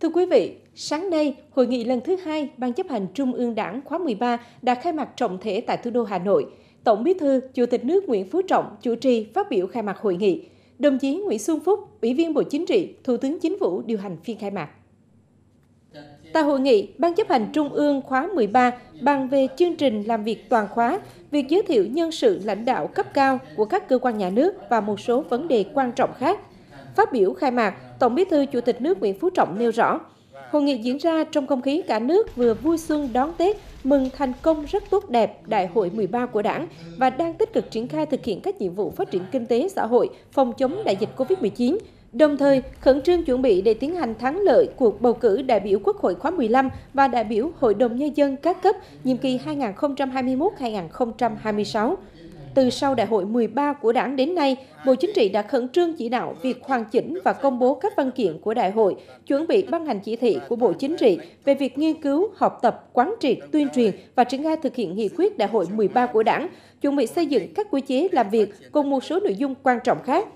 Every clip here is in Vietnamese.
Thưa quý vị, sáng nay, hội nghị lần thứ hai Ban chấp hành Trung ương Đảng khóa 13 đã khai mạc trọng thể tại thủ đô Hà Nội. Tổng Bí thư, Chủ tịch nước Nguyễn Phú Trọng chủ trì phát biểu khai mạc hội nghị. Đồng chí Nguyễn Xuân Phúc, Ủy viên Bộ Chính trị, Thủ tướng Chính phủ điều hành phiên khai mạc. Tại hội nghị, Ban chấp hành Trung ương khóa 13 bàn về chương trình làm việc toàn khóa, việc giới thiệu nhân sự lãnh đạo cấp cao của các cơ quan nhà nước và một số vấn đề quan trọng khác. Phát biểu khai mạc, Tổng Bí thư Chủ tịch nước Nguyễn Phú Trọng nêu rõ, hội nghị diễn ra trong không khí cả nước vừa vui xuân đón Tết, mừng thành công rất tốt đẹp Đại hội 13 của Đảng và đang tích cực triển khai thực hiện các nhiệm vụ phát triển kinh tế xã hội, phòng chống đại dịch Covid-19, đồng thời khẩn trương chuẩn bị để tiến hành thắng lợi cuộc bầu cử đại biểu Quốc hội khóa 15 và đại biểu Hội đồng Nhân dân các cấp nhiệm kỳ 2021-2026. Từ sau đại hội 13 của đảng đến nay, Bộ Chính trị đã khẩn trương chỉ đạo việc hoàn chỉnh và công bố các văn kiện của đại hội, chuẩn bị ban hành chỉ thị của Bộ Chính trị về việc nghiên cứu, học tập, quán triệt, tuyên truyền và triển khai thực hiện nghị quyết đại hội 13 của đảng, chuẩn bị xây dựng các quy chế làm việc cùng một số nội dung quan trọng khác.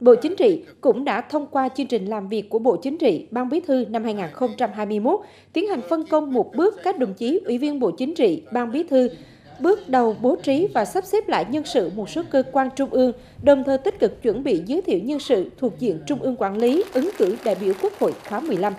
Bộ Chính trị cũng đã thông qua chương trình làm việc của Bộ Chính trị Ban Bí thư năm 2021, tiến hành phân công một bước các đồng chí Ủy viên Bộ Chính trị, Ban Bí thư bước đầu bố trí và sắp xếp lại nhân sự một số cơ quan trung ương, đồng thời tích cực chuẩn bị giới thiệu nhân sự thuộc diện trung ương quản lý ứng cử đại biểu Quốc hội khóa 15.